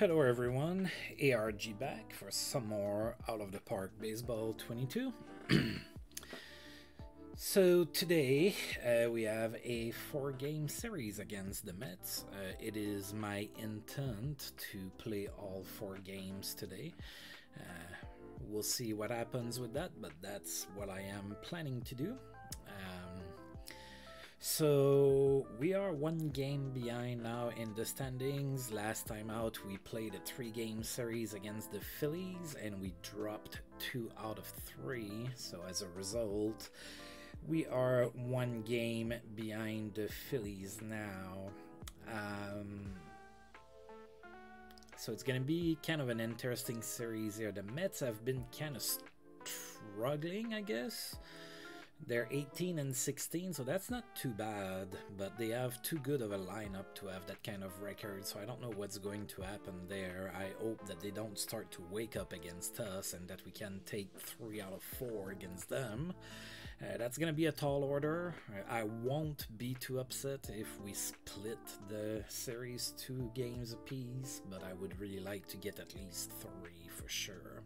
Hello everyone, ARG back for some more Out of the Park Baseball 22. so today uh, we have a four game series against the Mets. Uh, it is my intent to play all four games today. Uh, we'll see what happens with that, but that's what I am planning to do. So we are one game behind now in the standings. Last time out, we played a three game series against the Phillies and we dropped two out of three. So as a result, we are one game behind the Phillies now. Um, so it's going to be kind of an interesting series here. The Mets have been kind of struggling, I guess. They're 18 and 16, so that's not too bad, but they have too good of a lineup to have that kind of record, so I don't know what's going to happen there. I hope that they don't start to wake up against us and that we can take 3 out of 4 against them. Uh, that's to be a tall order. I won't be too upset if we split the series two games apiece, but I would really like to get at least 3 for sure.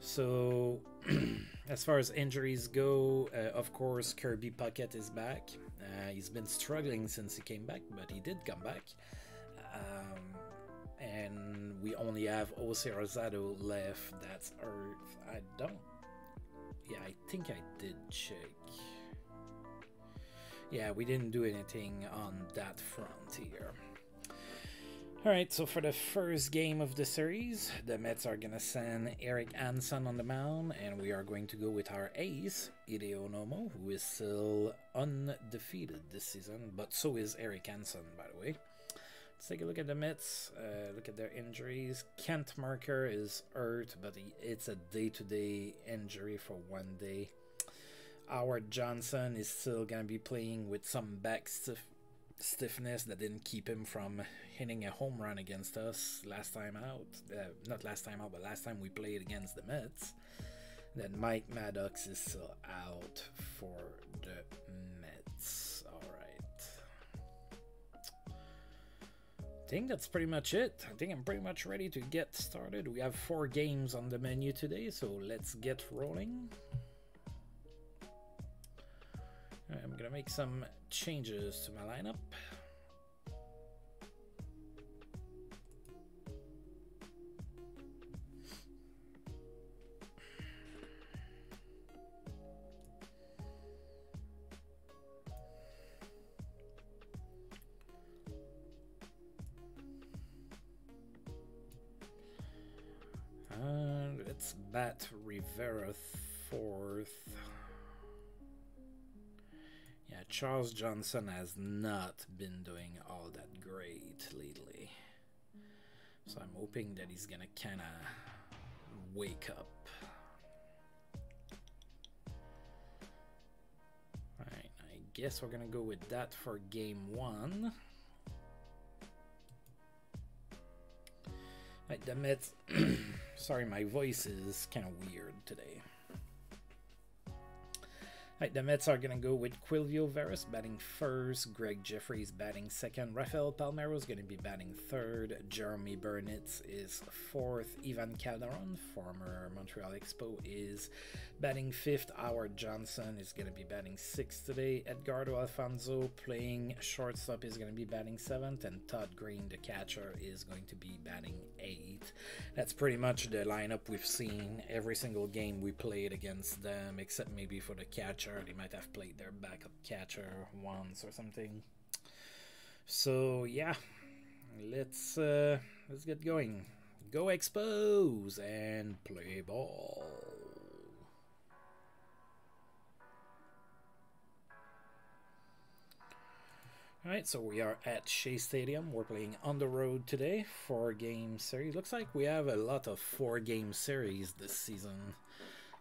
So, as far as injuries go, uh, of course, Kirby Puckett is back. Uh, he's been struggling since he came back, but he did come back. Um, and we only have Jose Rosado left. That's Earth. I don't. Yeah, I think I did check. Yeah, we didn't do anything on that front here. Alright, so for the first game of the series, the Mets are going to send Erik Hanson on the mound, and we are going to go with our ace, Hideo Nomo, who is still undefeated this season, but so is Erik Hanson, by the way. Let's take a look at the Mets, uh, look at their injuries. Kent Mercker is hurt, but it's a day-to-day -day injury for one day. Howard Johnson is still going to be playing with some back stiff stiffness that didn't keep him from hitting a home run against us last time out. Uh, not last time out, but last time we played against the Mets. Then Mike Maddux is still out for the Mets. Alright. I think that's pretty much it. I think I'm pretty much ready to get started. We have four games on the menu today, so let's get rolling. I'm gonna make some changes to my lineup. And let's bat Rivera fourth. Charles Johnson has not been doing all that great lately. So I'm hoping that he's gonna kinda wake up. Alright, I guess we're gonna go with that for game one. Right, the Mets. Sorry, my voice is kind of weird today. Right, the Mets are going to go with Quilvio Veras batting first, Gregg Jefferies batting second, Rafael Palmeiro is going to be batting third, Jeremy Burnitz is fourth, Ivan Calderon, former Montreal Expo, is batting fifth, Howard Johnson is going to be batting sixth today, Edgardo Alfonzo playing shortstop is going to be batting seventh, and Todd Greene, the catcher, is going to be batting eighth. That's pretty much the lineup we've seen every single game we played against them, except maybe for the catcher catcher. They might have played their backup catcher once or something. So yeah, let's uh, let's get going. Go Expos and play ball. Alright, so we are at Shea Stadium. We're playing on the road today. Four game series. Looks like we have a lot of four game series this season.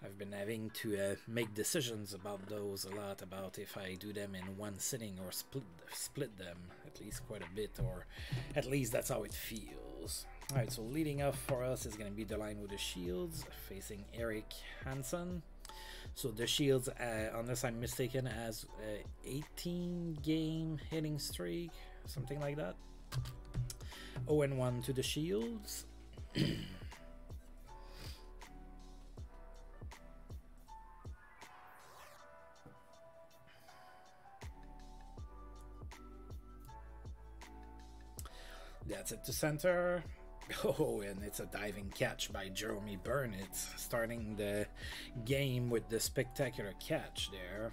I've been having to uh, make decisions about those a lot about if I do them in one sitting or split split them at least quite a bit or at least that's how it feels. Alright, so leading off for us is going to be the line with DeShields facing Erik Hanson. So DeShields, uh, unless I'm mistaken, has a 18 game hitting streak, something like that. 0 and 1 to DeShields. That's it to center. Oh, and it's a diving catch by Jeremy Burnitz, starting the game with the spectacular catch there.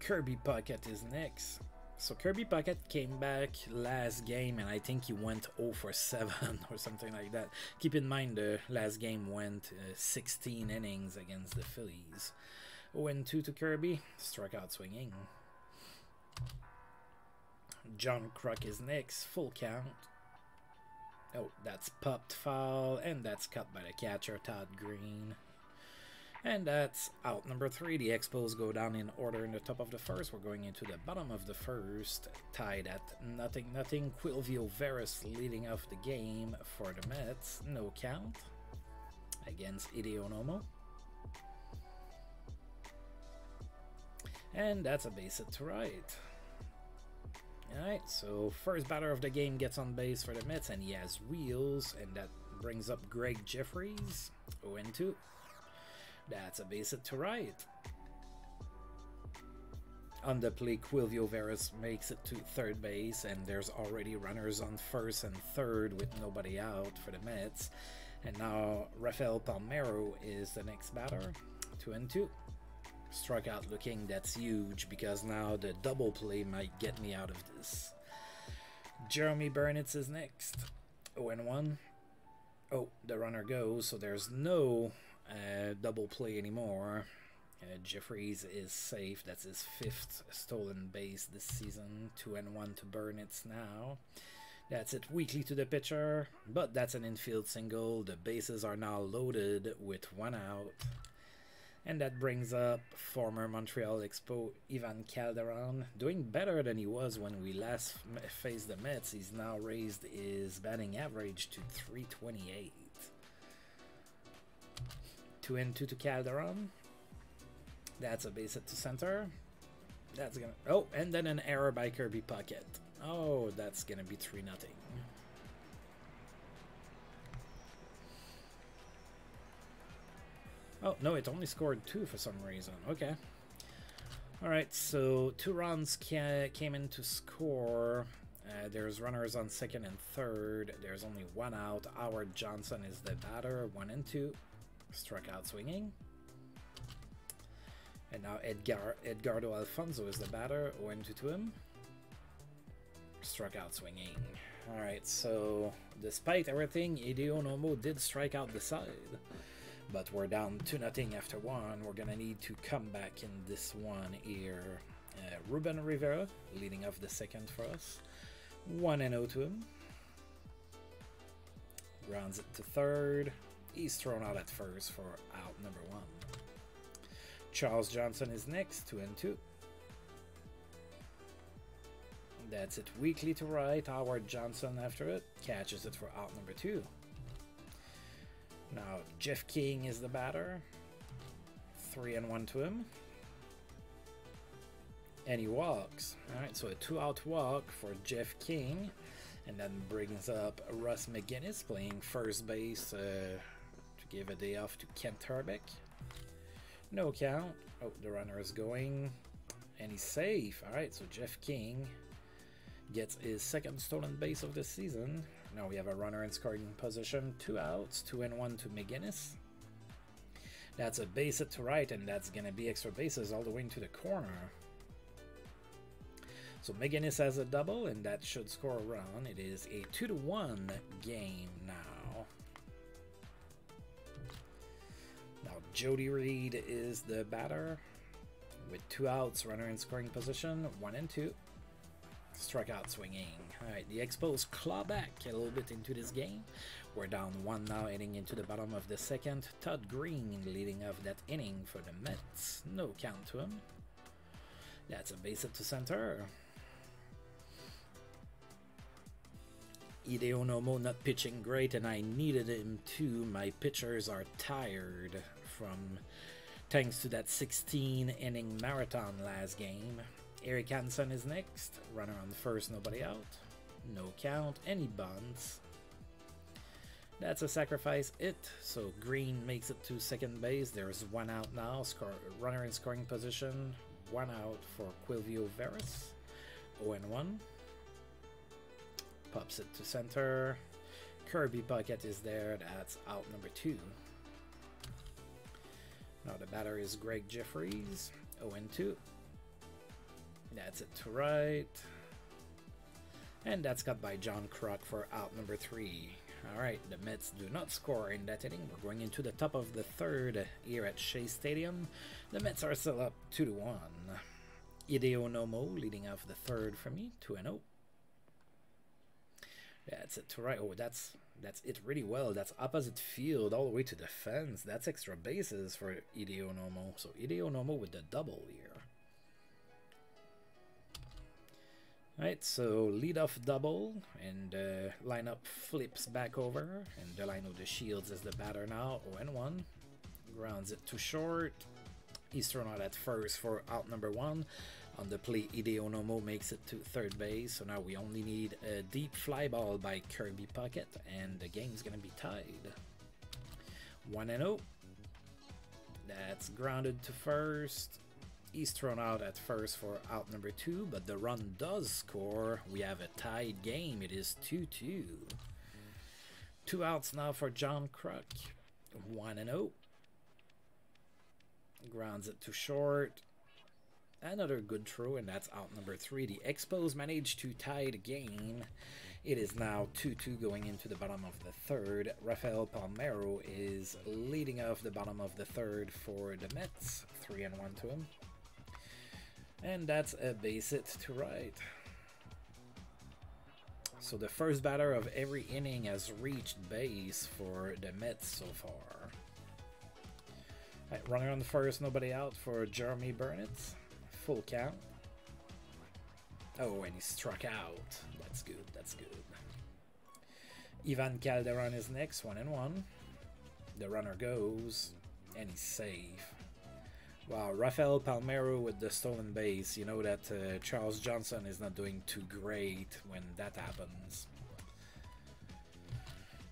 Kirby Puckett is next. So Kirby Puckett came back last game, and I think he went 0 for 7 or something like that. Keep in mind the last game went uh, 16 innings against the Phillies. 0 and 2 to Kirby, strikeout swinging. John Kruk is next, full count. Oh, that's popped foul, and that's cut by the catcher, Todd Greene. And that's out number three. The Expos go down in order in the top of the first. We're going into the bottom of the first, tied at nothing, nothing. Quilvio Veras leading off the game for the Mets. No count against Hideo Nomo. And that's a base hit to right. Alright, so first batter of the game gets on base for the Mets, and he has wheels, and that brings up Gregg Jefferies. 0 2. That's a base hit to right. On the play, Quilvio Veras makes it to third base, and there's already runners on first and third with nobody out for the Mets. And now Rafael Palmeiro is the next batter. 2 and 2 strikeout looking, that's huge because now the double play might get me out of this. Jeremy Burnitz is next. 0-1. Oh, the runner goes, so there's no uh, double play anymore. Uh, Jefferies is safe. That's his fifth stolen base this season. 2 and 1 to Burnitz now. That's it weekly to the pitcher, but that's an infield single. The bases are now loaded with one out. And that brings up former Montreal Expo Ivan Calderon, doing better than he was when we last faced the Mets. He's now raised his batting average to 328. 2 and 2 to Calderon. That's a base hit to center. That's gonna. Oh, and then an error by Kirby Puckett. Oh, that's gonna be 3 nothing. Oh, no, it only scored two for some reason. Okay. Alright, so two runs ca came in to score. Uh, there's runners on second and third. There's only one out. Howard Johnson is the batter. One and two. Struck out swinging. And now Edgar Edgardo Alfonzo is the batter. 0 2 to him. Struck out swinging. Alright, so despite everything, Hideo Nomo did strike out the side but we're down to nothing after one. We're gonna need to come back in this one here. Uh, Ruben Rivera leading off the second for us. 1 and 0 to him. Grounds it to third. He's thrown out at first for out number one. Charles Johnson is next, 2 and 2. That's it weakly to right. Howard Johnson after it catches it for out number two. Now, Jeff King is the batter. Three and one to him. And he walks. Alright, so a two out walk for Jeff King. And then brings up Russ McGinnis playing first base uh, to give a day off to Kent Hrbek. No count. Oh, the runner is going. And he's safe. Alright, so Jeff King gets his second stolen base of the season. Now we have a runner in scoring position, two outs, two and one to McGinnis. That's a base hit to right, and that's going to be extra bases all the way into the corner. So McGinnis has a double, and that should score a run. It is a 2 to 1 game now. Now Jody Reed is the batter with two outs, runner in scoring position, one and two. Strikeout swinging. Alright, the Expos claw back a little bit into this game. We're down one now, heading into the bottom of the second. Todd Greene leading off that inning for the Mets. No count to him. That's a base hit to center. Hideo Nomo not pitching great, and I needed him too. My pitchers are tired from thanks to that 16 inning marathon last game. Erik Hanson is next. Runner on the first, nobody out. No count, any bunts. That's a sacrifice it, so Greene makes it to second base. There's one out now, score, runner in scoring position, one out for Quilvio Veras, 0 1. Pops it to center. Kirby Puckett is there, that's out number two. Now the batter is Gregg Jefferies, 0 2. That's it to right. And that's cut by John Kruk for out number three. Alright, the Mets do not score in that inning. We're going into the top of the third here at Shea Stadium. The Mets are still up 2 to 1. Hideo Nomo leading off the third for me, 2 0. That's it to right. Oh, that's that's it really well. That's opposite field all the way to the fence. That's extra bases for Hideo Nomo. So Hideo Nomo with the double here. Right, so lead off double, and uh, lineup flips back over, and Delino shields is the batter now, 0 1. Grounds it too short. He's thrown out at first for out number one. On the play, Hideo Nomo makes it to third base, so now we only need a deep fly ball by Kirby Puckett, and the game's gonna be tied. 1 0. That's grounded to first. He's thrown out at first for out number two, but the run does score. We have a tied game. It is 2 2. Two outs now for John Kruk. 1 0. Grounds it to short. Another good throw, and that's out number three. The Expos managed to tie the game. It is now 2 2 going into the bottom of the third. Rafael Palmeiro is leading off the bottom of the third for the Mets. 3 and 1 to him. And that's a base hit to right. So the first batter of every inning has reached base for the Mets so far. Right, runner on the first, nobody out for Jeremy Burnitz. Full count. Oh, and he struck out. That's good, that's good. Ivan Calderon is next, one and one. The runner goes, and he's safe. Wow, Rafael Palmeiro with the stolen base. You know that uh, Charles Johnson is not doing too great when that happens.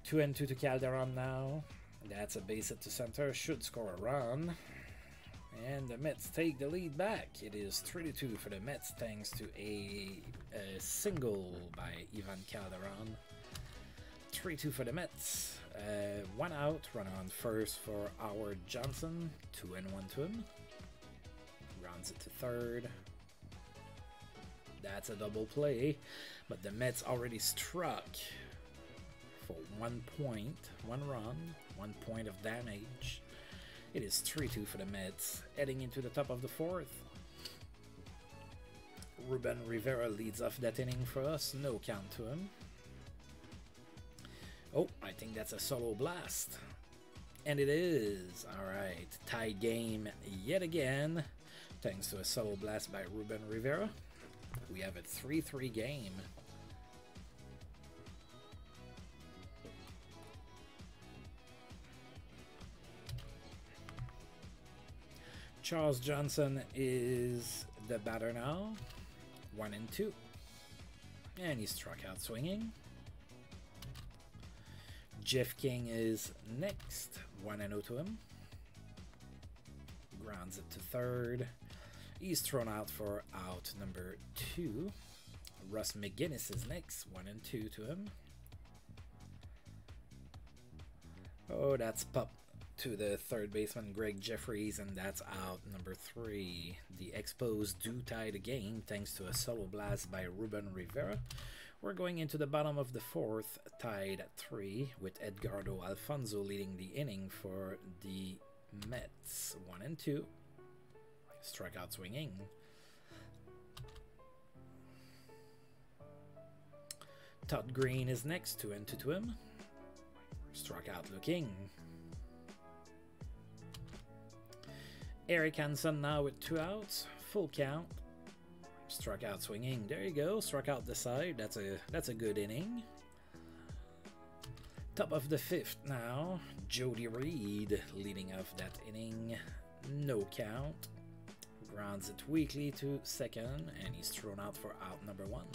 2 and 2 to Calderon now. That's a base hit to center. Should score a run. And the Mets take the lead back. It is 3 2 for the Mets thanks to a, a single by Ivan Calderon. 3 2 for the Mets. Uh, one out, runner on first for Howard Johnson. 2 and 1 to him it to third. That's a double play, but the Mets already struck for one point, one run, one point of damage. It is 3 2 for the Mets, heading into the top of the fourth. Ruben Rivera leads off that inning for us, no count to him. Oh, I think that's a solo blast. And it is. Alright, tied game yet again. Thanks to a solo blast by Ruben Rivera, we have a 3-3 game. Charles Johnson is the batter now. One and two. And he struck out swinging. Jeff King is next. 1 and 0 to him. Grounds it to third. He's thrown out for out number two. Russ McGinnis is next, one and two to him. Oh, that's pop to the third baseman Gregg Jefferies, and that's out number three. The Expos do tie the game thanks to a solo blast by Ruben Rivera. We're going into the bottom of the fourth, tied at three, with Edgardo Alfonzo leading the inning for the Mets. One and two. Strikeout swinging. Todd Greene is next to enter to him. Struck out looking. Erik Hanson now with two outs. Full count. Struck out swinging. There you go. Struck out the side. That's a that's a good inning. Top of the fifth now. Jody Reed leading off that inning. No count grounds it weakly to second, and he's thrown out for out number one.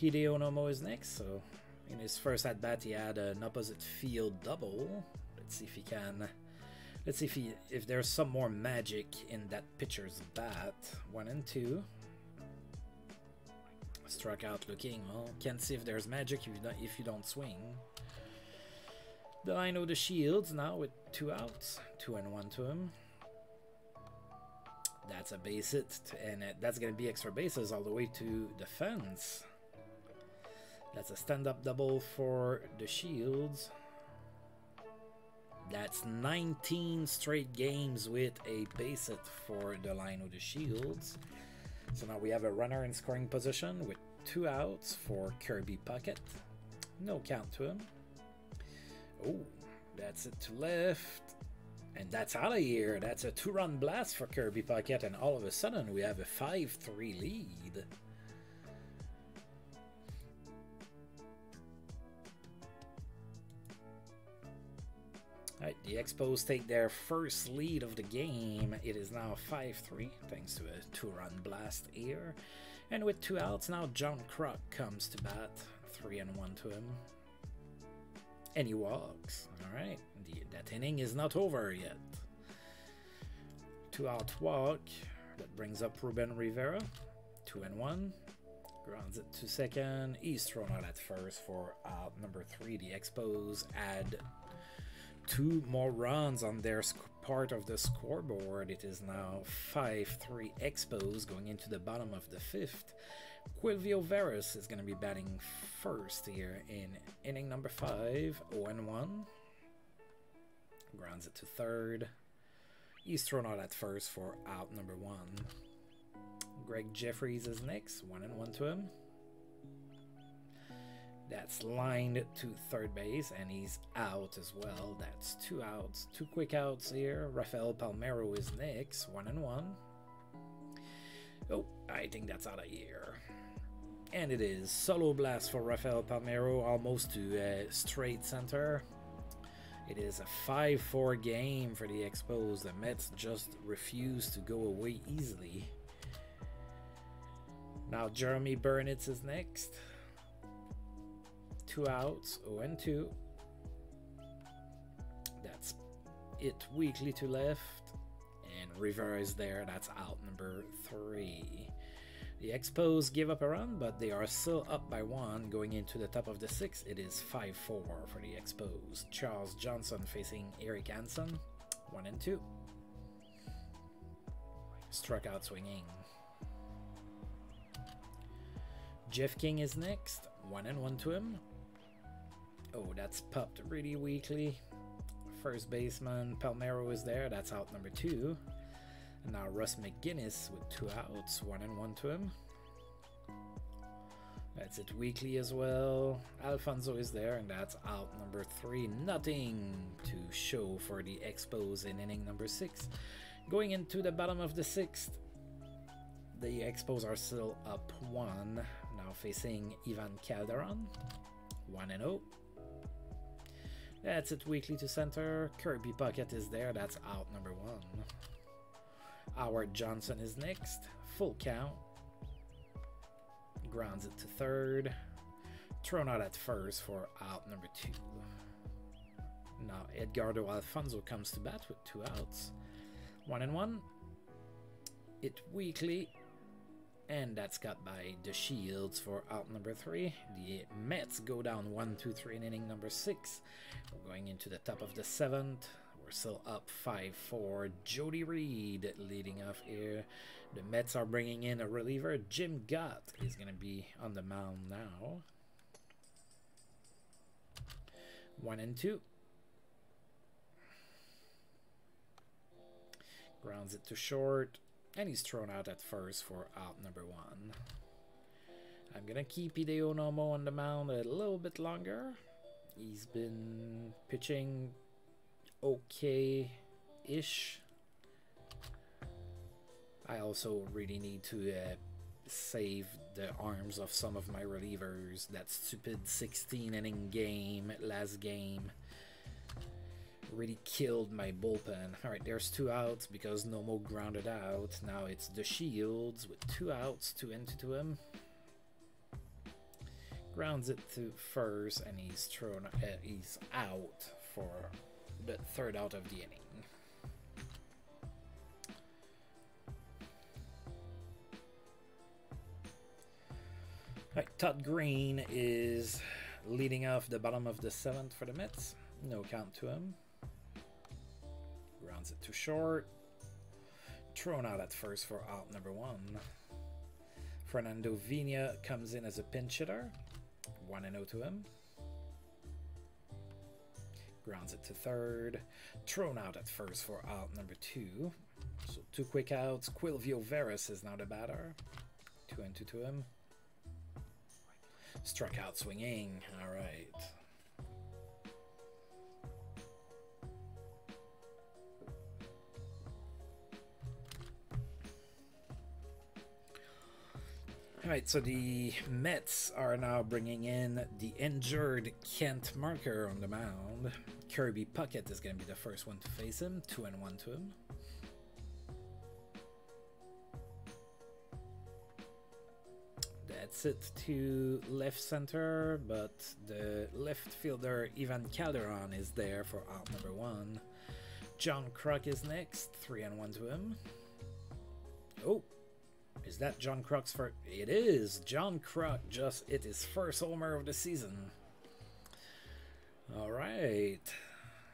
Hideo Nomo is next, so in his first at bat he had an opposite field double. Let's see if he can. Let's see if he if there's some more magic in that pitcher's bat. One and two. Struck out looking. Well, can't see if there's magic if you don't, if you don't swing. Delino DeShields now with two outs, two and one to him. That's a base hit, and that's going to be extra bases all the way to the fence. That's a stand-up double for DeShields. That's 19 straight games with a base hit for Delino DeShields. So now we have a runner in scoring position with two outs for Kirby Puckett. No count to him. Oh, that's it to left. And that's out of here. That's a two-run blast for Kirby Puckett, and all of a sudden we have a 5-3 lead. Right, the Expos take their first lead of the game. It is now 5-3 thanks to a two-run blast here. And with two outs now, John Kruk comes to bat. 3 and 1 to him. And he walks. Alright, that inning is not over yet. Two out walk. That brings up Ruben Rivera. 2 and 1. Grounds it to second. He's thrown out at first for out number 3. The Expos add two more runs on their part of the scoreboard. It is now 5-3 Expos going into the bottom of the fifth. Quilvio Veras is going to be batting first here in inning number 5, 0-1. Grounds it to third. He's thrown out at first for out number 1. Gregg Jefferies is next, 1 and 1 to him. That's lined to third base, and he's out as well. That's two outs, two quick outs here. Rafael Palmeiro is next, one and one. Oh, I think that's out of here. And it is solo blast for Rafael Palmeiro, almost to uh, straight center. It is a 5-4 game for the Expos. The Mets just refuse to go away easily. Now Jeremy Burnitz is next two outs, 0 and 2. That's it weakly to left. And Rivera is there, that's out number 3. The Expos give up a run, but they are still up by one going into the top of the sixth. It is 5 4 for the Expos. Charles Johnson facing Erik Hanson, 1 and 2. Struck out swinging. Jeff King is next, 1 and 1 to him. Oh, that's popped really weakly. First baseman Palmeiro is there. That's out number two. And now Russ McGinnis with two outs, one and one to him. That's it weekly as well. Alfonzo is there, and that's out number three. Nothing to show for the Expos in inning number six. Going into the bottom of the sixth, the Expos are still up one. Now facing Ivan Calderon, 1 and 0. That's it weekly to center. Kirby Puckett is there. That's out number one. Howard Johnson is next. Full count. Grounds it to third. Thrown out at first for out number two. Now Edgardo Alfonzo comes to bat with two outs. One and one. It weekly and that's got by Shields for out number three. The Mets go down one, two, three in inning number six. We're going into the top of the seventh. We're still up 5-4. Jody Reed leading off here. The Mets are bringing in a reliever. Jim Gott is going to be on the mound now. One and two. Grounds it to short. And he's thrown out at first for out number one. I'm gonna keep Hideo Nomo on the mound a little bit longer. He's been pitching okay-ish. I also really need to uh, save the arms of some of my relievers. That stupid 16 inning game last game really killed my bullpen. Alright, there's two outs because no more grounded out. Now it's DeShields with two outs, two into to him. Grounds it to first, and he's thrown. Uh, he's out for the third out of the inning. Right, Todd Greene is leading off the bottom of the seventh for the Mets. No count to him. Grounds it too short. Thrown out at first for out number one. Fernando Vina comes in as a pinch hitter. 1 0 to him. Grounds it to third. Thrown out at first for out number two. So two quick outs. Quilvio Veras is now the batter. 2 and 2 to him. Struck out swinging. All right. Right, so the Mets are now bringing in the injured Kent Mercker on the mound. Kirby Puckett is going to be the first one to face him. Two and one to him. That's it to left center, but the left fielder Ivan Calderon is there for out number one. John Kruk is next, three and one to him. Oh, is that John Kruk's first? It is. John Kruk just it is first homer of the season. All right.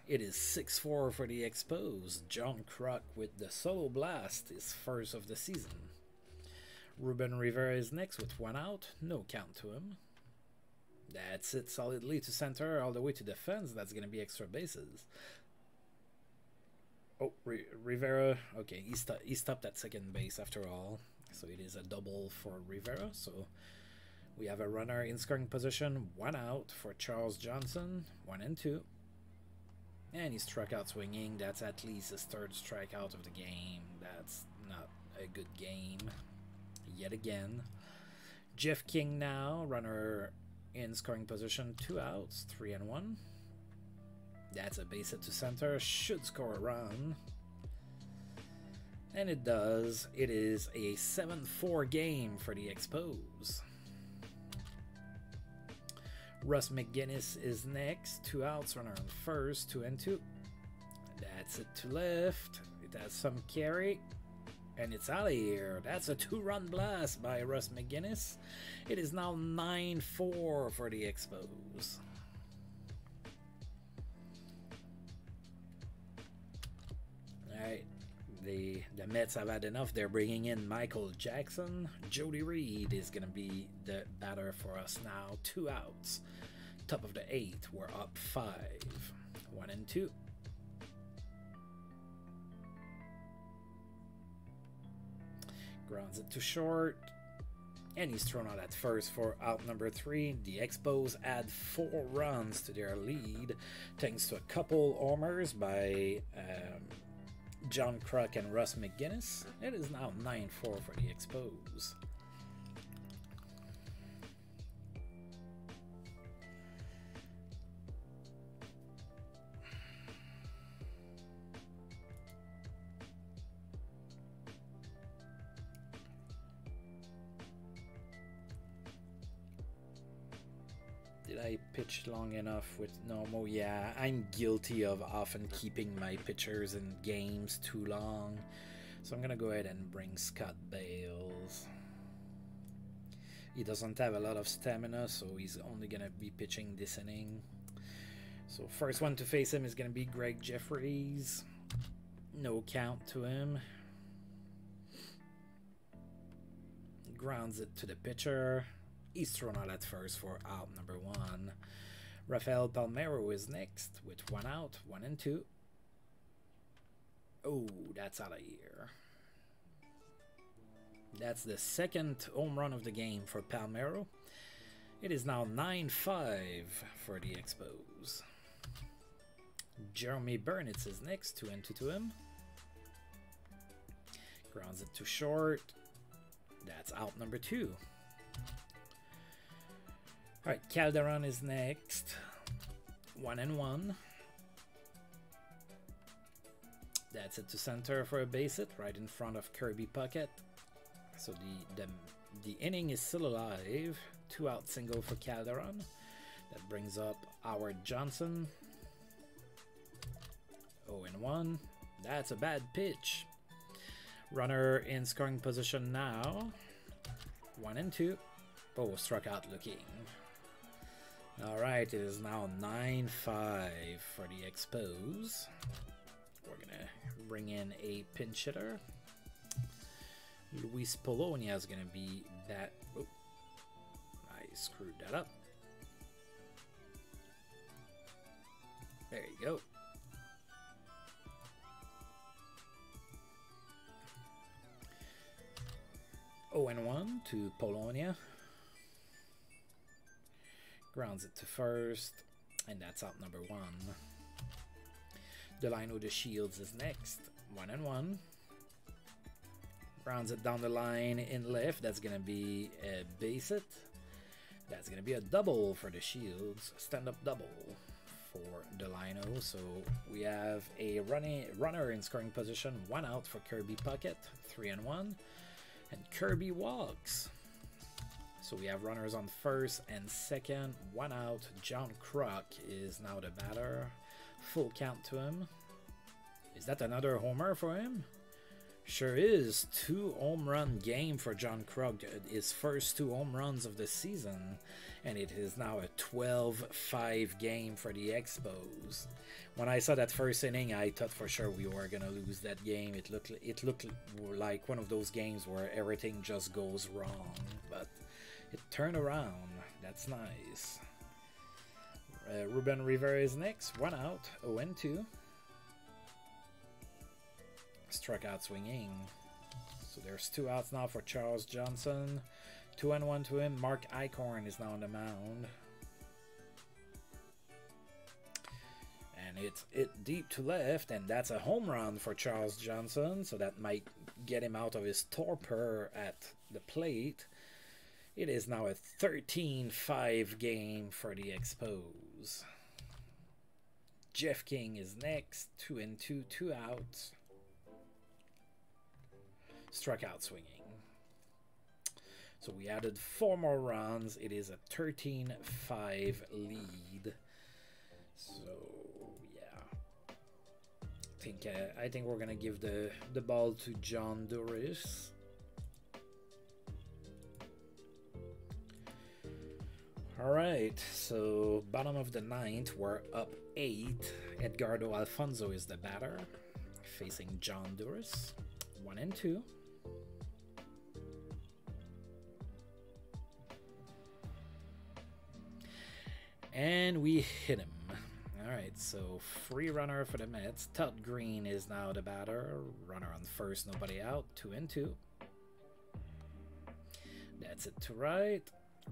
It is 6-4 for the Expos. John Kruk with the solo blast, is first of the season. Ruben Rivera is next with one out. No count to him. That's it solidly to center all the way to defense. That's going to be extra bases. Oh, Rivera. Okay, he, st he stopped at second base after all. So it is a double for Rivera. So we have a runner in scoring position, one out for Charles Johnson, one and two. And he struck out swinging. That's at least his third strikeout of the game. That's not a good game yet again. Jeff King now, runner in scoring position, two outs, three and one. That's a base hit to center, should score a run. And it does. It is a 7 4 game for the Expos. Russ McGinnis is next. Two outs, runner on first, two and two. That's it to left. It has some carry. And it's out of here. That's a two run blast by Russ McGinnis. It is now 9 4 for the Expos. The the Mets have had enough. They're bringing in Michael Jackson. Jody Reed is going to be the batter for us now. Two outs. Top of the eighth. We're up five. One and two. Grounds it to short. And he's thrown out at first for out number three. The Expos add four runs to their lead thanks to a couple homers by um, John Kruk and Russ McGinnis. It is now 9 4 for the Expos. I pitched long enough with Nomo. Yeah, I'm guilty of often keeping my pitchers in games too long. So I'm going to go ahead and bring Scott Bailes. He doesn't have a lot of stamina, so he's only going to be pitching this inning. So first one to face him is going to be Gregg Jefferies. No count to him. Grounds it to the pitcher. He's at first for out number one. Rafael Palmeiro is next with one out, one and two. Oh, that's out of here. That's the second home run of the game for Palmeiro. It is now 9 5 for the Expos. Jeremy Burnitz is next, 2 and 2 to him. Grounds it too short. That's out number two. Alright, Calderon is next. One and one. That's it to center for a base hit, right in front of Kirby Puckett. So the, the, the inning is still alive. two out single for Calderon. That brings up Howard Johnson. 0 and 1. That's a bad pitch. Runner in scoring position now. 1 and 2. Oh, struck out looking. Alright, it is now 9 5 for the Expos. We're to bring in a pinch hitter. Luis Polonia is to be that. Oh, I screwed that up. There you go. Oh and 1 to Polonia. Grounds it to first, and that's out number one. Delino DeShields is next. One and one. Rounds it down the line in left. That's gonna be a base it. That's gonna be a double for DeShields. Stand up double for Delino. So we have a running runner in scoring position. One out for Kirby Puckett. Three and one. And Kirby walks. So we have runners on first and second, one out. John Kruk is now the batter. Full count to him. Is that another homer for him? Sure is. Two home run game for John Kruk. His first two home runs of the season. And it is now a 12-5 game for the Expos. When I saw that first inning, I thought for sure we were gonna lose that game. It looked it looked like one of those games where everything just goes wrong. But it turned around. That's nice. Uh, Ruben Rivera is next. One out. 0 and 2. Struck out swinging. So there's two outs now for Charles Johnson. 2 and 1 to him. Mark Eichhorn is now on the mound. And it's it deep to left, and that's a home run for Charles Johnson. So that might get him out of his torpor at the plate. It is now a 13-5 game for the Expos. Jeff King is next. Two and two, two outs. Struck out swinging. So we added four more runs. It is a 13-5 lead. So yeah, I think uh, I think we're gonna give the the ball to John Doris. All right, so bottom of the ninth, we're up eight. Edgardo Alfonzo is the batter, facing John Duras. One and two. And we hit him. All right, so free runner for the Mets. Todd Greene is now the batter. Runner on first, nobody out. Two and two. That's it to right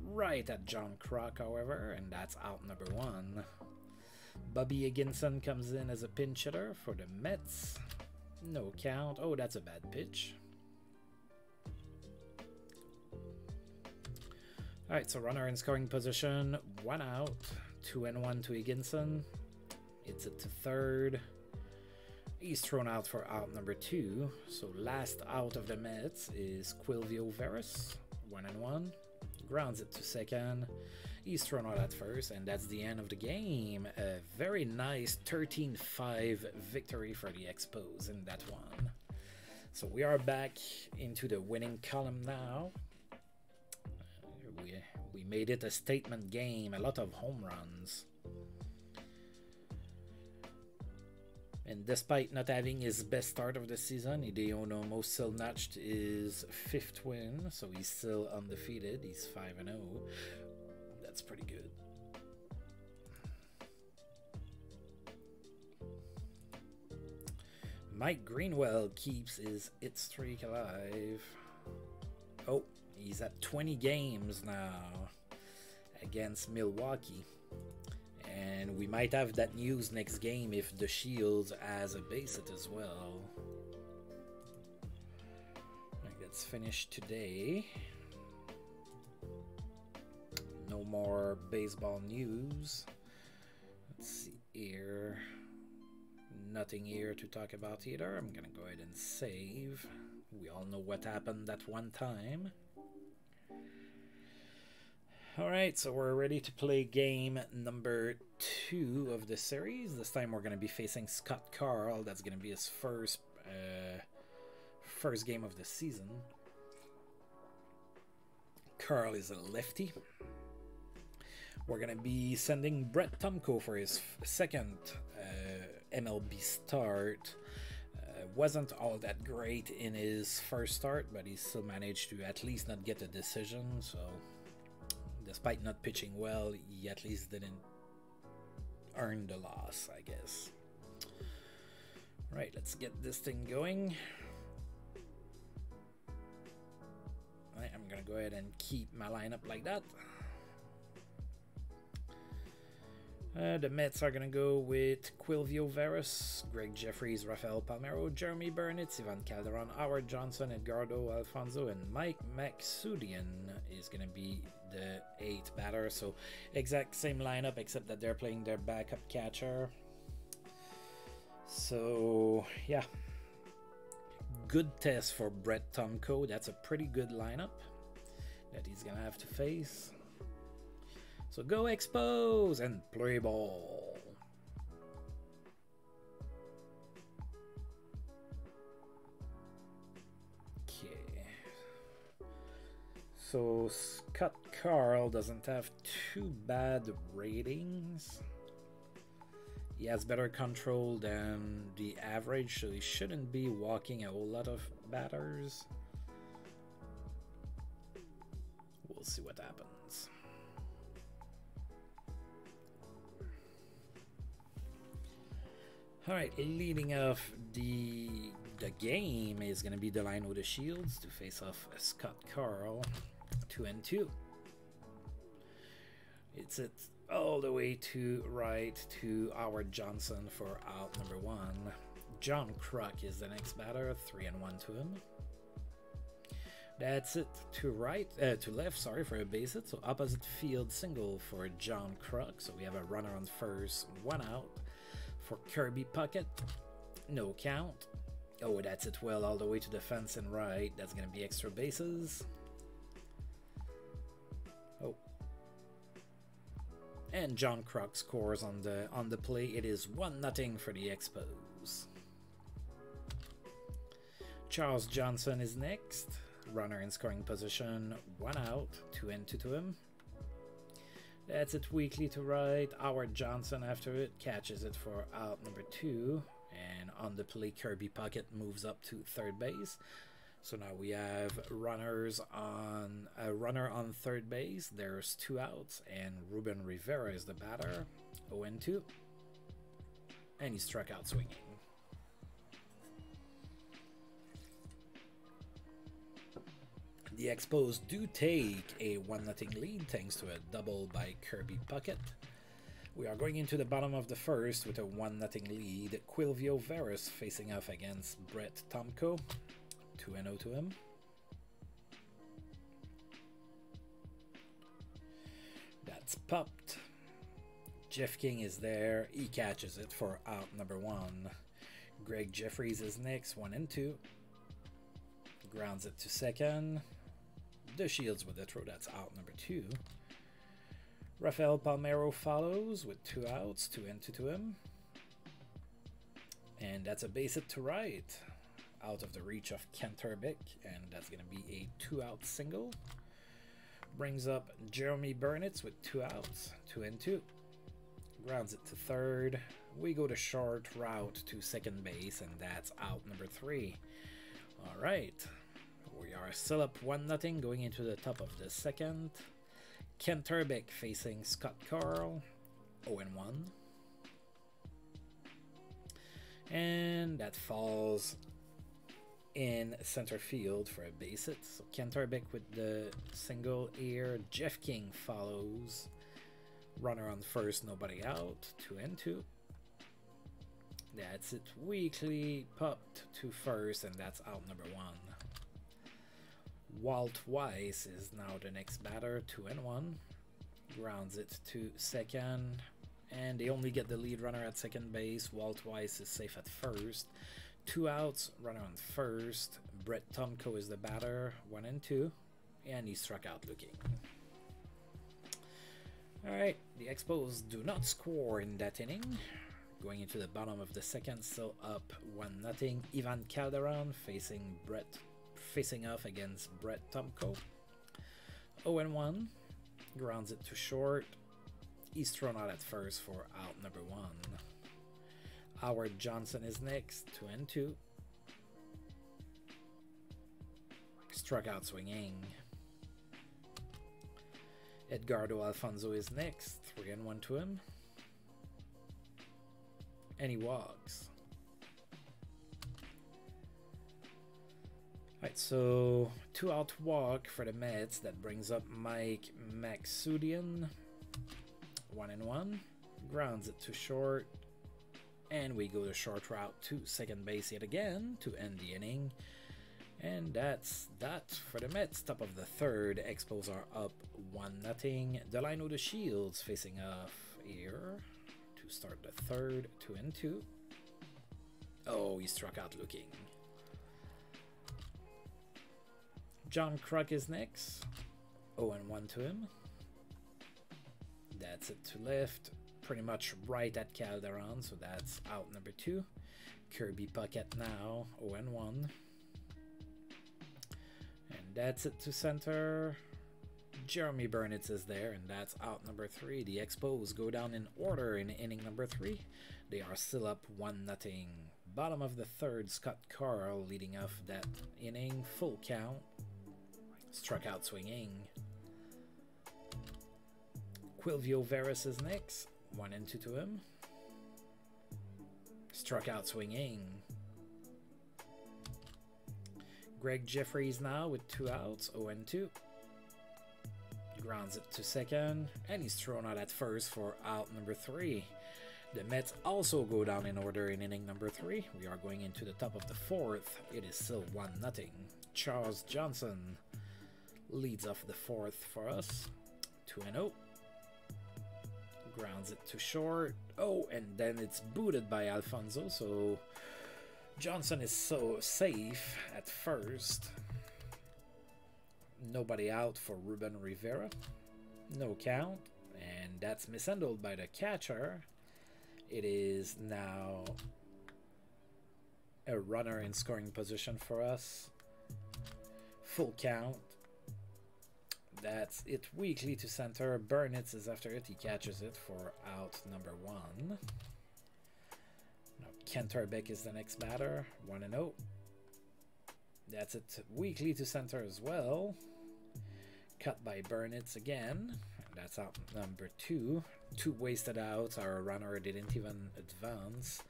right at John Kruk, however, and that's out number one. Bobby Higginson comes in as a pinch hitter for the Mets. No count. Oh, that's a bad pitch. Alright, so runner in scoring position, one out, two and one to Higginson. It's it to third. He's thrown out for out number two. So last out of the Mets is Quilvio Veras, one and one grounds it to second. He's thrown out at first, and that's the end of the game. A very nice 13-5 victory for the Expos in that one. So we are back into the winning column now. we, we made it a statement game, a lot of home runs. And despite not having his best start of the season, Hideo Nomo still notched his fifth win, so he's still undefeated. He's 5 0. That's pretty good. Mike Greenwell keeps his it streak alive. Oh, he's at 20 games now against Milwaukee. And we might have that news next game if DeShields has a base it as well. Let's finish today. No more baseball news. Let's see here. Nothing here to talk about either. I'm gonna go ahead and save. We all know what happened that one time. Alright, so we're ready to play game number two of the series. This time we're going to be facing Scott Karl. That's going to be his first uh, first game of the season. Karl is a lefty. We're going to be sending Brett Tomko for his second uh, MLB start. Uh, wasn't all that great in his first start, but he still managed to at least not get a decision, so despite not pitching well, he at least didn't earn the loss, I guess. Right, let's get this thing going. I'm gonna go ahead and keep my lineup like that. Uh, the Mets are going to go with Quilvio Veras, Gregg Jefferies, Rafael Palmeiro, Jeremy Burnitz, Ivan Calderon, Howard Johnson, Edgardo Alfonzo, and Mike Maksudian is going to be the eighth batter. So exact same lineup except that they're playing their backup catcher. So yeah, good test for Brett Tomko. That's a pretty good lineup that he's gonna have to face. So go Expos and play ball. Okay. So Scott Karl doesn't have too bad ratings. He has better control than the average, so he shouldn't be walking a whole lot of batters. We'll see what happens. All right, leading off the the game is going to be Delino DeShields to face off Scott Karl, two and two. It's it all the way to right to Howard Johnson for out number one. John Kruk is the next batter, three and one to him. That's it to right, uh, to left, sorry, for a base hit. So opposite field single for John Kruk. So we have a runner on first, one out for Kirby Puckett. No count. Oh, that's it well all the way to the fence and right. That's going to be extra bases. Oh. And John Kruk scores on the on the play. It is 1 nothing for the Expos. Charles Johnson is next. Runner in scoring position, one out, two and two to him. That's it weakly to right. Howard Johnson after it catches it for out number two. And on the play, Kirby Puckett moves up to third base. So now we have runners on a runner on third base. There's two outs, and Ruben Rivera is the batter. 0 and 2. And he struck out swinging. The Expos do take a 1 0 lead thanks to a double by Kirby Puckett. We are going into the bottom of the first with a 1 0 lead. Quilvio Veras facing off against Brett Tomko. 2 0 to him. That's popped. Jeff King is there. He catches it for out number one. Gregg Jefferies is next, one and two. Grounds it to second DeShields with the throw. That's out number two. Rafael Palmeiro follows with two outs, two into to him. And that's a base hit to right, out of the reach of Kent Hrbek, and that's going to be a two-out single. Brings up Jeremy Burnitz with two outs, two and two. Grounds it to third. We go to short route to second base, and that's out number three. All right. We are still up 1 nothing going into the top of the second. Kent Hrbek facing Scott Karl, 0 1. And that falls in center field for a base hit. So Kent Hrbek with the single here. Jeff King follows. Runner on first, nobody out. 2 and 2. That's it. Weekly popped to first, and that's out number one. Walt Weiss is now the next batter, 2 and 1. Grounds it to second, and they only get the lead runner at second base. Walt Weiss is safe at first. Two outs, runner on first. Brett Tomko is the batter, 1 and 2, and he struck out looking. Alright, the Expos do not score in that inning. Going into the bottom of the second, still up 1 nothing. Ivan Calderon facing Brett facing off against Brett Tomko. 0-1, Grounds it to short. He's thrown out at first for out number 1. Howard Johnson is next, 2 and 2. Struck out swinging. Edgardo Alfonzo is next, 3 and 1 to him. And he walks. Alright, so two out walk for the Mets. That brings up Mike Maksudian. One and one. Grounds it to short. And we go the short route to second base yet again to end the inning. And that's that for the Mets. Top of the third. Expos are up 1 nothing. Delino DeShields facing off here to start the third. 2 and 2. Oh, he struck out looking. John Kruk is next. 0 and 1 to him. That's it to left. Pretty much right at Calderon, so that's out number 2. Kirby Puckett now, 0 and 1. And that's it to center. Jeremy Burnitz is there, and that's out number 3. The Expos go down in order in inning number 3. They are still up 1 nothing. Bottom of the third, Scott Karl leading off that inning, full count. Struck out swinging. Quilvio Veras is next. One and two to him. Struck out swinging. Gregg Jefferies now with two outs, 0 and 2. Grounds it to second, and he's thrown out at first for out number 3. The Mets also go down in order in inning number 3. We are going into the top of the fourth. It is still 1 nothing. Charles Johnson leads off the fourth for us. 2 and 0. Grounds it to short. Oh, and then it's booted by Alfonzo, so Johnson is so safe at first. Nobody out for Ruben Rivera. No count. And that's mishandled by the catcher. It is now a runner in scoring position for us. Full count. That's it weakly to center. Burnitz is after it. He catches it for out number one. Now is the next batter. 1 and 0. That's it weakly to center as well. Cut by Burnitz again. That's out number two. Two wasted outs. Our runner didn't even advance.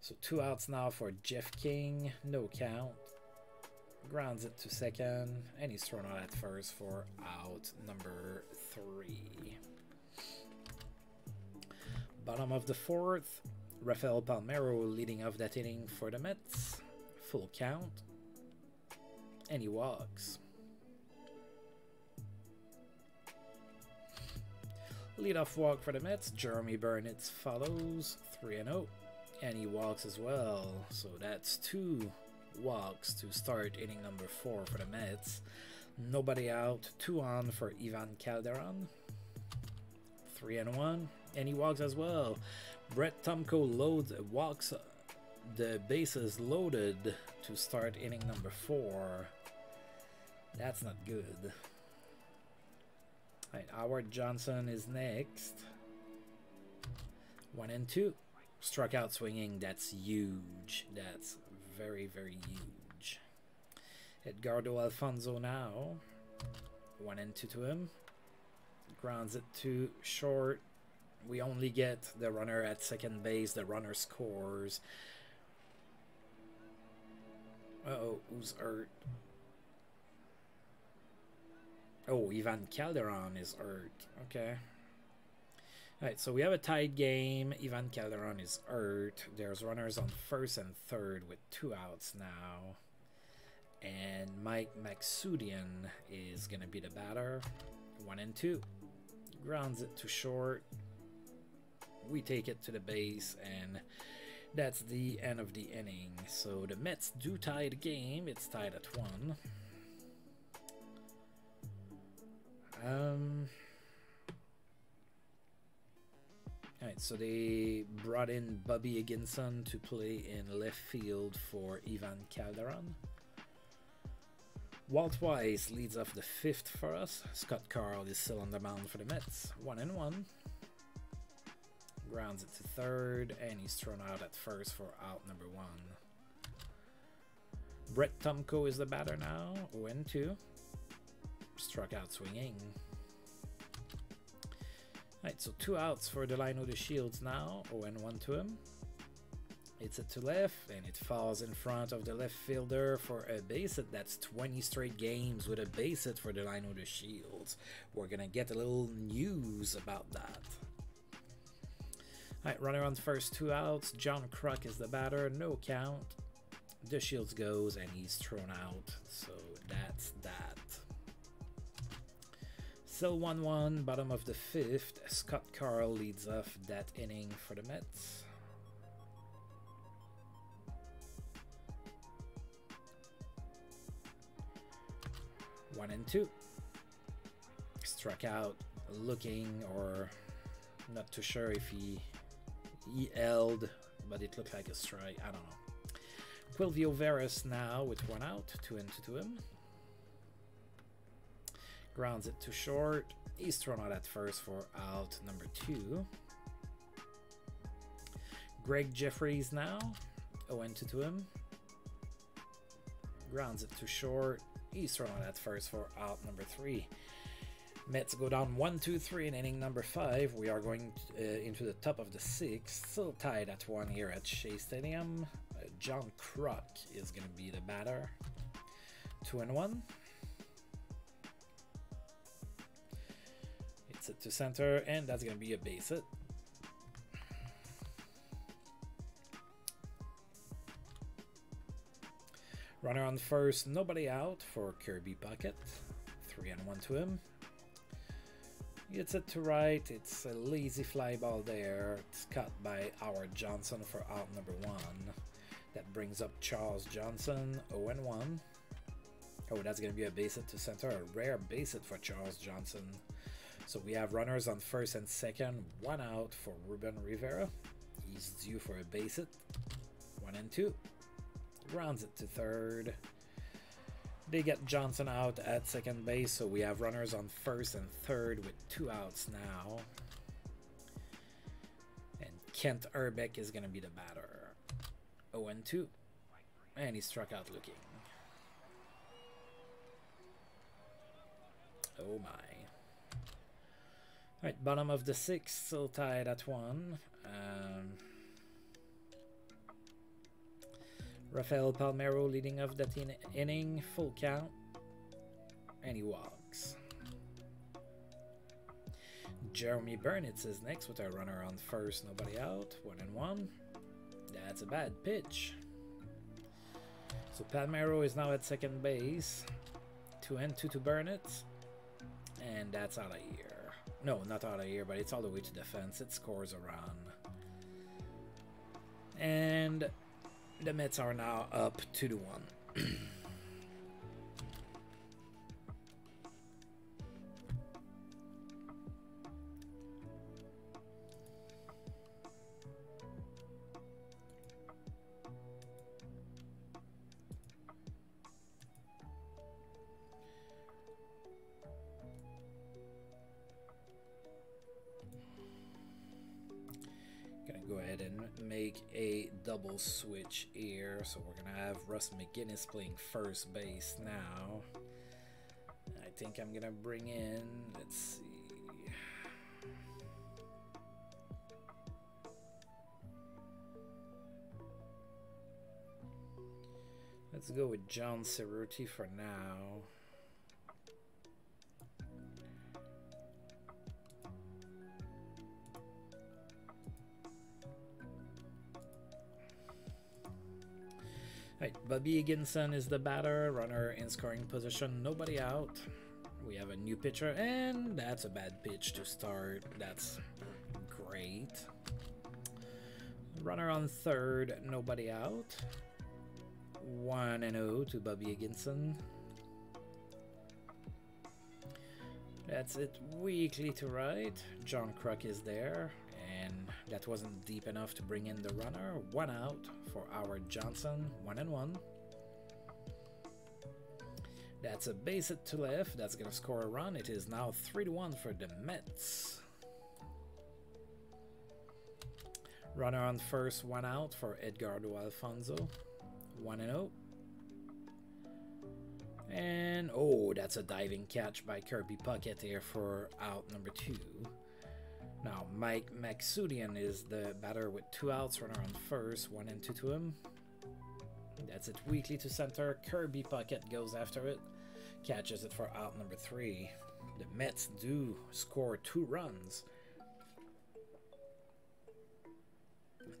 So two outs now for Jeff King. No count grounds it to second, and he's thrown out at first for out number three. Bottom of the fourth, Rafael Palmeiro leading off that inning for the Mets. Full count. And he walks. Leadoff walk for the Mets. Jeremy Burnitz follows 3 0. And he walks as well. So that's two walks to start inning number four for the Mets. Nobody out, two on for Ivan Calderon. Three and one, and he walks as well. Brett Tomko loads walks the bases loaded to start inning number four. That's not good. Right, Howard Johnson is next. One and two. Struck out swinging. That's huge. That's very, very huge. Edgardo Alfonzo now. One and two to him. Grounds it to short. We only get the runner at second base. The runner scores. Uh oh, who's hurt? Oh, Ivan Calderon is hurt. Okay. Alright, so we have a tied game. Ivan Calderon is hurt. There's runners on first and third with two outs now. And Mike Maksudian is going to be the batter. One and two. Grounds it to short. We take it to the base, and that's the end of the inning. So the Mets do tie the game. It's tied at one. Um... Alright, so they brought in Bobby Higginson to play in left field for Ivan Calderon. Walt Weiss leads off the fifth for us. Scott Karl is still on the mound for the Mets. One and one. Grounds it to third, and he's thrown out at first for out number one. Brett Tomko is the batter now. 0 and 2. Struck out swinging. Right, so two outs for Delino DeShields now. 0 and 1 to him. It's a to left, and it falls in front of the left fielder for a base hit. That's 20 straight games with a base hit for Delino DeShields. We're gonna get a little news about that. Alright, runner on the first two outs. John Kruk is the batter. No count. DeShields goes and he's thrown out. So that's that. Still 1 1, bottom of the fifth. Scott Karl leads off that inning for the Mets. One and two. Struck out looking or not too sure if he he held, but it looked like a strike. I don't know. Quilvio Veras now with one out, two into to him. Grounds it too short. He's thrown out at first for out number two. Gregg Jefferies now, 0 into to him. Grounds it too short. He's thrown out at first for out number three. Mets go down 1 2 3 in inning number 5. We are going uh, into the top of the sixth. Still tied at 1 here at Shea Stadium. Uh, John Kruk is going to be the batter. 2 and 1. It to center, and that's to be a base hit. Runner on first, nobody out for Kirby Puckett. 3 and 1 to him. Gets it to right. It's a lazy fly ball there. It's cut by Howard Johnson for out number one. That brings up Charles Johnson, 0 and 1. Oh, that's going to be a base hit to center. A rare base hit for Charles Johnson. So we have runners on first and second. One out for Ruben Rivera. He's due for a base hit. One and two. Grounds it to third. They get Johnson out at second base, so we have runners on first and third with two outs now. And Kent Hrbek is going to be the batter. 0 and 2. And he struck out looking. Oh my. Alright, bottom of the sixth, still tied at one. Um, Rafael Palmeiro leading off that in inning, full count, and he walks. Jeremy Burnitz is next with a runner on first, nobody out, one and one. That's a bad pitch. So Palmeiro is now at second base, two and two to Burnitz, and that's out of here. No, not out of here, but it's all the way to defense. It scores a run. And the Mets are now up 2 to 1. make a double switch here. So we're going to have Russ McGinnis playing first base now. I think I'm going to bring in, let's see. Let's go with John Cerutti for now. Right, Bobby Higginson is the batter, runner in scoring position, nobody out. We have a new pitcher, and that's a bad pitch to start. That's great. Runner on third, nobody out. 1 and 0 to Bobby Higginson. That's it weakly to right. John Kruk is there. And that wasn't deep enough to bring in the runner. One out for Howard Johnson, one and one. That's a base hit to left. That's going to score a run. It is now 3 to 1 for the Mets. Runner on first, one out for Edgardo Alfonzo. 1 and 0. And oh, that's a diving catch by Kirby Puckett here for out number two. Now, Mike Maksudian is the batter with two outs, runner on first, one and two to him. That's it weakly to center. Kirby Puckett goes after it, catches it for out number three. The Mets do score two runs.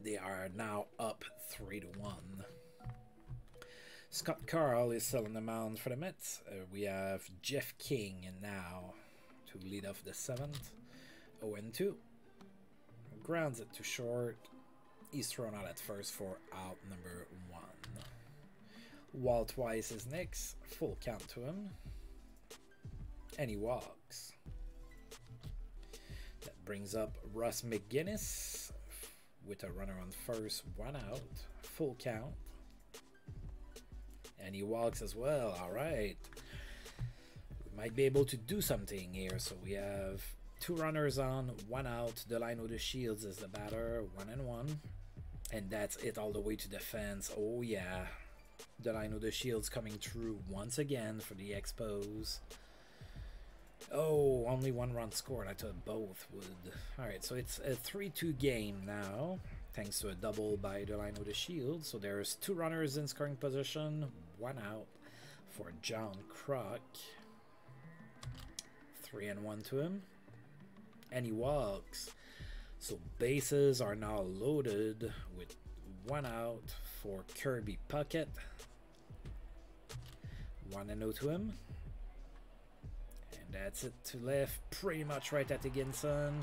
They are now up three to one. Scott Karl is still on the mound for the Mets. Uh, we have Jeff King now to lead off the seventh. 0 2. Grounds it to short. He's thrown out at first for out number one. Walt Weiss is next. Full count to him. And he walks. That brings up Russ McGinnis with a runner on first, one out. Full count. And he walks as well. All right. We might be able to do something here. So we have two runners on, one out. Delino DeShields is the batter, one and one. And that's it all the way to the fence. Oh, yeah. Delino DeShields coming through once again for the Expos. Oh, only one run scored. I thought both would. Alright, so it's a 3 2 game now, thanks to a double by Delino DeShields. So there's two runners in scoring position, one out for John Kruk. Three and one to him. And he walks. So bases are now loaded with one out for Kirby Puckett. One and 0 to him. And that's it to left, pretty much right at Higginson.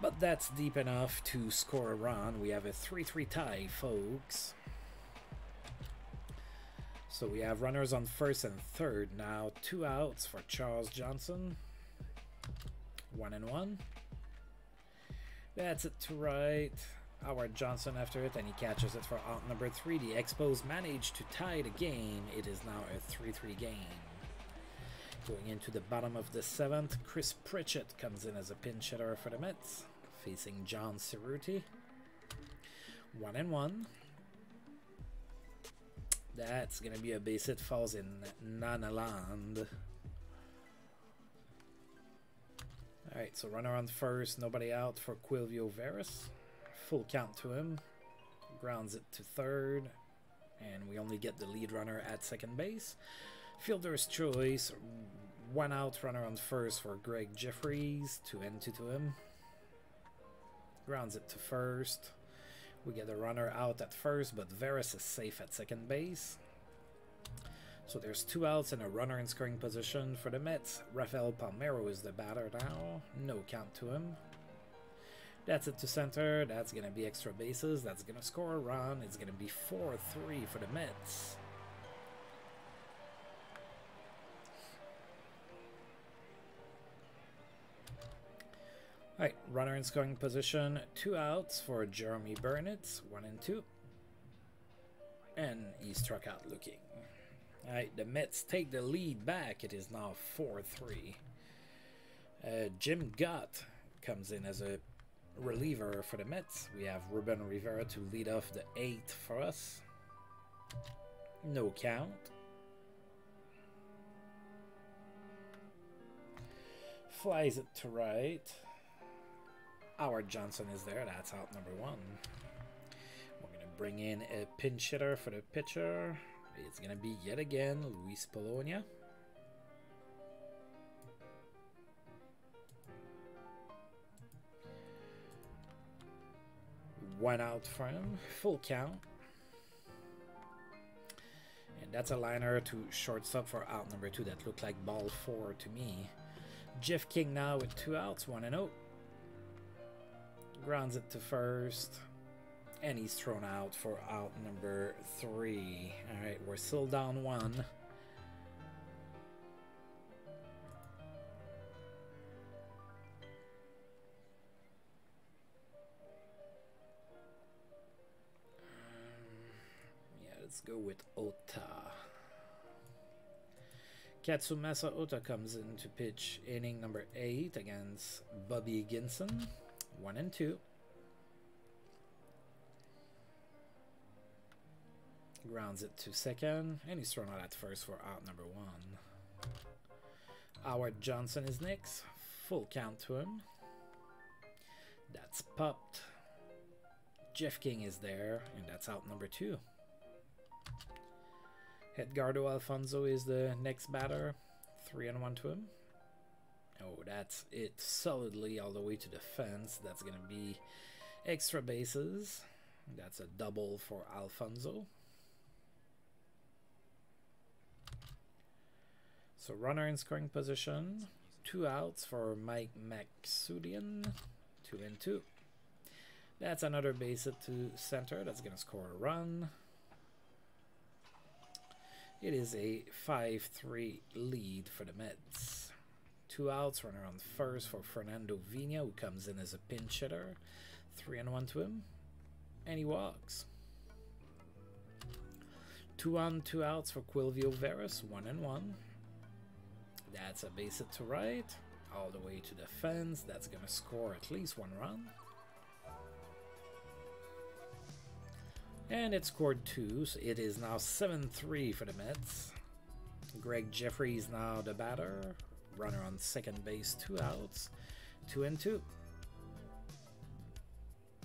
But that's deep enough to score a run. We have a 3-3 tie, folks. So we have runners on first and third now. Two outs for Charles Johnson. One and one. That's it to right. Howard Johnson after it, and he catches it for out number three. The Expos manage to tie the game. It is now a 3-3 game. Going into the bottom of the seventh, Chris Pritchett comes in as a pinch hitter for the Mets, facing John Cerutti. One and one. That's to be a base hit falls in Nanaland. Alright, so runner on first, nobody out for Quilvio Veras. Full count to him. Grounds it to third. And we only get the lead runner at second base. Fielder's choice. One out runner on first for Greg Jeffries. Two and two to him. Grounds it to first. We get a runner out at first, but Veras is safe at second base. So there's two outs and a runner in scoring position for the Mets. Rafael Palmeiro is the batter now. No count to him. That's it to center. That's going to be extra bases. That's going to score a run. It's going to be 4-3 for the Mets. Alright, runner in scoring position. Two outs for Jeremy Burnitz. One and two. And he struck out looking. Alright, the Mets take the lead back. It is now 4-3. Uh, Jim Gott comes in as a reliever for the Mets. We have Ruben Rivera to lead off the eighth for us. No count. Flies it to right. Howard Johnson is there. That's out number one. We're going to bring in a pinch hitter for the pitcher. It's to be yet again Luis Polonia. One out for him. Full count. And that's a liner to shortstop for out number two. That looked like ball four to me. Jeff King now with two outs, one and. Oh grounds it to first and he's thrown out for out number three. All right, we're still down one. Um, yeah, let's go with Ota. Katsumasa Ota comes in to pitch inning number 8 against Bobby Higginson. 1 and 2. Grounds it to second, and he's thrown out at first for out number 1. Howard Johnson is next. Full count to him. That's popped. Jeff King is there, and that's out number 2. Edgardo Alfonzo is the next batter. Three and one to him. Oh, that's it solidly all the way to the fence. That's going to be extra bases. That's a double for Alfonzo. So runner in scoring position. Two outs for Mike Maksudian. Two and two. That's another base hit to center. That's going to score a run. It is a 5-3 lead for the Mets. Two outs, runner on first for Fernando Vina, who comes in as a pinch hitter. Three and one to him, and he walks. Two on, two outs for Quilvio Veras, one and one. That's a base hit to right, all the way to the fence. That's gonna score at least one run. And it scored two, so it is now 7-3 for the Mets. Gregg Jefferies now the batter. Runner on second base, two outs. Two and two.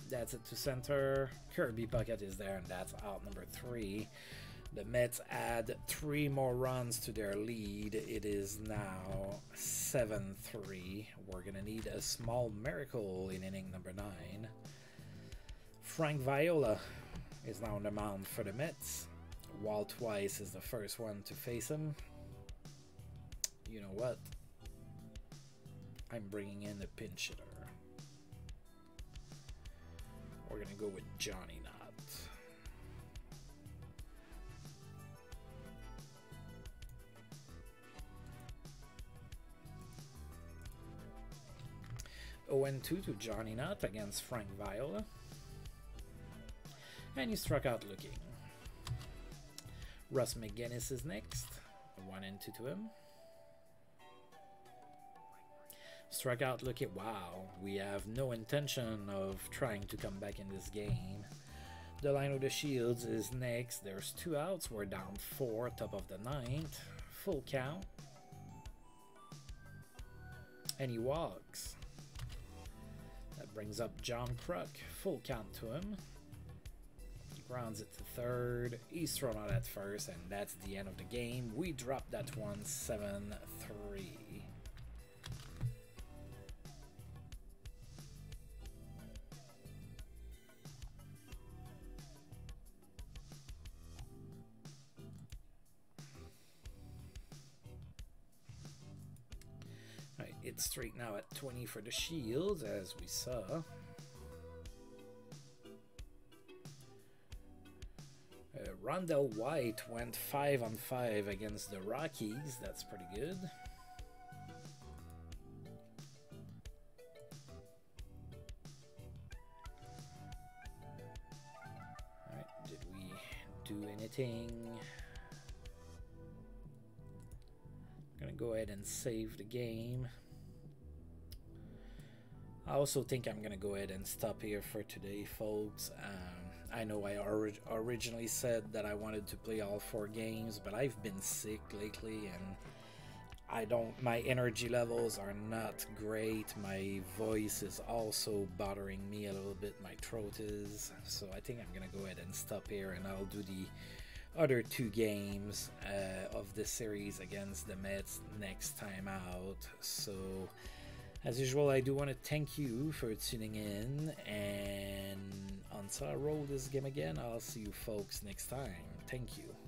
That's it to center. Kirby Puckett is there, and that's out number three. The Mets add three more runs to their lead. It is now 7 3. We're going to need a small miracle in inning number nine. Frank Viola is now on the mound for the Mets. Walt Weiss is the first one to face him. You know what? I'm bringing in a pinch hitter. We're going to go with Johnny Knott. Oh and 2 to Johnny Knott against Frank Viola. And he struck out looking. Russ McGinnis is next. One and two to him. Struck out looking. Wow, we have no intention of trying to come back in this game. Delino DeShields is next. There's two outs. We're down four, top of the ninth. Full count. And he walks. Brings up John Kruk. Full count to him grounds it to third. He's thrown out at first, and that's the end of the game. We dropped that one 7 3. At 20 for DeShields, as we saw. Uh, Rondell White went 5 on 5 against the Rockies. That's pretty good. Alright, did we do anything? I'm gonna go ahead and save the game. I also think I'm gonna go ahead and stop here for today, folks. Um, I know I or originally said that I wanted to play all four games, but I've been sick lately and I don't, my energy levels are not great. My voice is also bothering me a little bit. My throat is. So I think I'm to go ahead and stop here and I'll do the other two games uh, of the series against the Mets next time out. So as usual, I do want to thank you for tuning in and until I roll this game again, I'll see you folks next time. Thank you.